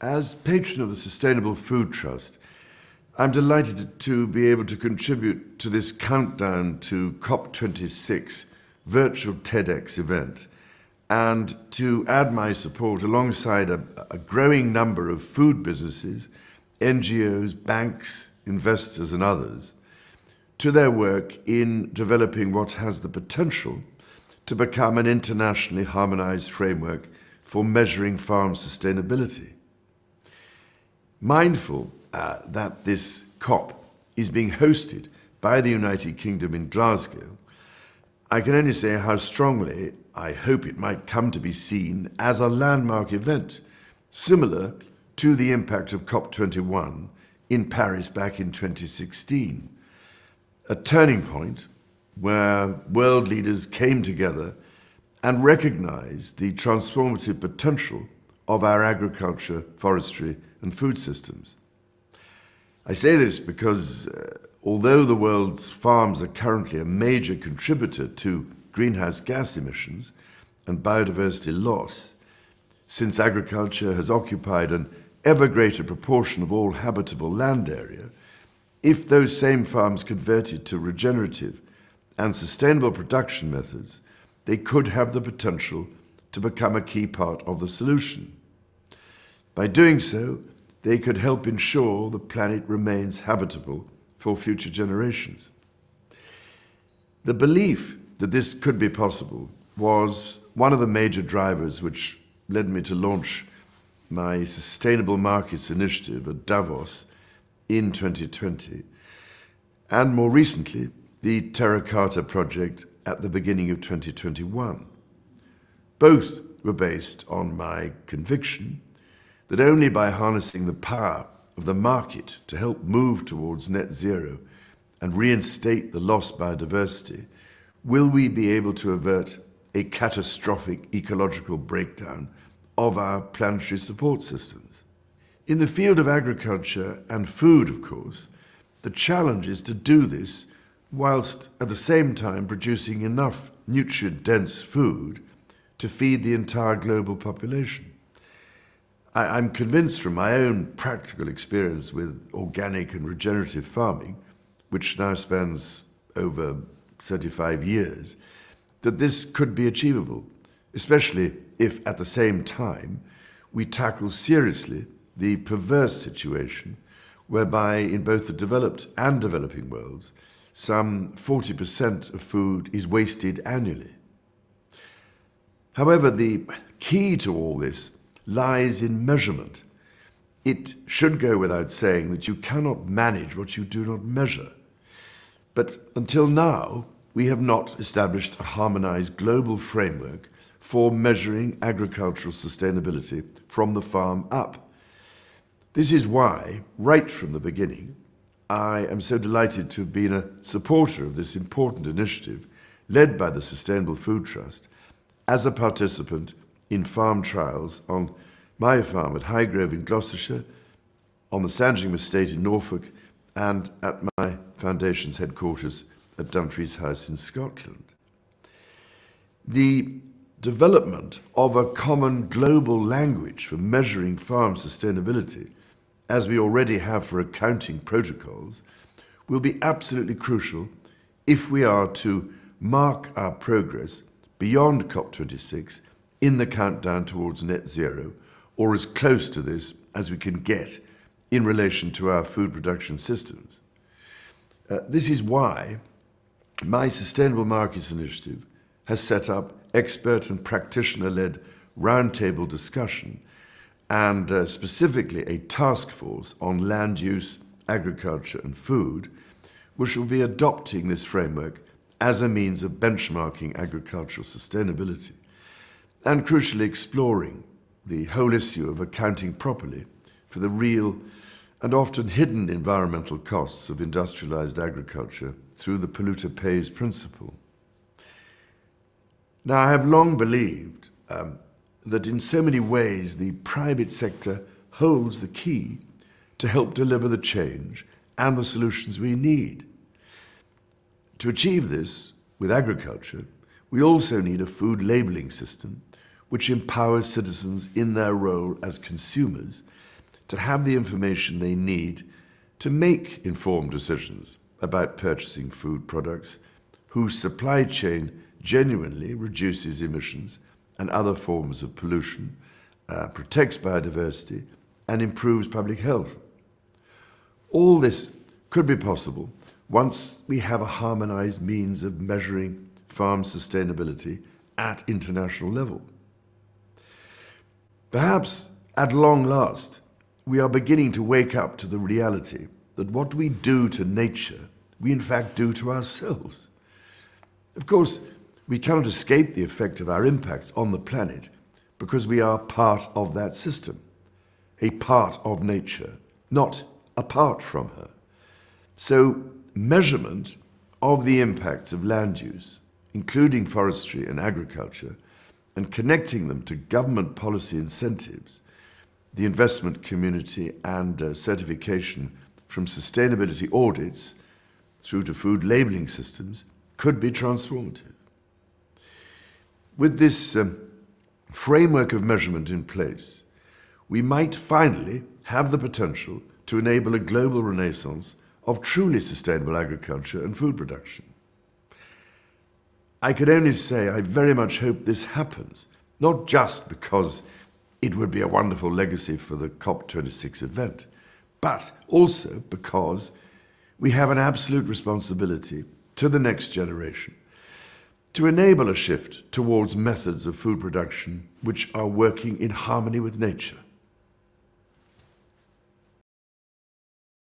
As patron of the Sustainable Food Trust, I'm delighted to be able to contribute to this countdown to COP26 virtual TEDx event and to add my support alongside a, a, growing number of food businesses, NGOs, banks, investors, and others to their work in developing what has the potential to become an internationally harmonized framework for measuring farm sustainability. Mindful uh, that this COP is being hosted by the United Kingdom in Glasgow, I can only say how strongly I hope it might come to be seen as a landmark event, similar to the impact of COP21 in Paris back in 2016. A turning point where world leaders came together and recognized the transformative potential of our agriculture, forestry, and food systems. I say this because uh, although the world's farms are currently a major contributor to greenhouse gas emissions and biodiversity loss, since agriculture has occupied an ever greater proportion of all habitable land area, if those same farms converted to regenerative and sustainable production methods, they could have the potential to become a key part of the solution. By doing so, they could help ensure the planet remains habitable for future generations. The belief that this could be possible was one of the major drivers which led me to launch my Sustainable Markets Initiative at Davos in 2020, and more recently, the Terra Carta project at the beginning of 2021. Both were based on my conviction that only by harnessing the power of the market to help move towards net zero and reinstate the lost biodiversity will we be able to avert a catastrophic ecological breakdown of our planetary support systems. In the field of agriculture and food, of course, the challenge is to do this whilst at the same time producing enough nutrient dense food to feed the entire global population. I, am convinced from my own practical experience with organic and regenerative farming, which now spans over 35 years, that this could be achievable, especially if at the same time we tackle seriously the perverse situation whereby in both the developed and developing worlds, some 40% of food is wasted annually. However, the key to all this lies in measurement. It should go without saying that you cannot manage what you do not measure. But until now, we have not established a harmonized global framework for measuring agricultural sustainability from the farm up. This is why, right from the beginning, I am so delighted to have been a supporter of this important initiative led by the Sustainable Food Trust as a participant in farm trials on my farm at Highgrove in Gloucestershire, on the Sandringham estate in Norfolk, and at my foundation's headquarters at Dumfries House in Scotland. The development of a common global language for measuring farm sustainability as we already have for accounting protocols, will be absolutely crucial if we are to mark our progress beyond COP26 in the countdown towards net zero, or as close to this as we can get in relation to our food production systems. Uh, this is why my Sustainable Markets Initiative has set up expert and practitioner led roundtable discussion and uh, specifically a task force on land use, agriculture, and food, which will be adopting this framework as a means of benchmarking agricultural sustainability and crucially exploring the whole issue of accounting properly for the real and often hidden environmental costs of industrialized agriculture through the polluter pays principle. Now, I have long believed um, that in so many ways the private sector holds the key to help deliver the change and the solutions we need. To achieve this with agriculture, we also need a food labeling system which empowers citizens in their role as consumers to have the information they need to make informed decisions about purchasing food products whose supply chain genuinely reduces emissions and other forms of pollution, uh, protects biodiversity, and improves public health. All this could be possible once we have a harmonized means of measuring farm sustainability at international level. Perhaps at long last, we are beginning to wake up to the reality that what we do to nature, we in fact do to ourselves. Of course, we cannot escape the effect of our impacts on the planet because we are part of that system, a part of nature, not apart from her. So, measurement of the impacts of land use, including forestry and agriculture, and connecting them to government policy incentives, the investment community, and uh, certification from sustainability audits through to food labeling systems could be transformative. With this um, framework of measurement in place, we might finally have the potential to enable a global renaissance of truly sustainable agriculture and food production. I could only say I very much hope this happens, not just because it would be a wonderful legacy for the COP26 event, but also because we have an absolute responsibility to the next generation to enable a shift towards methods of food production which are working in harmony with nature.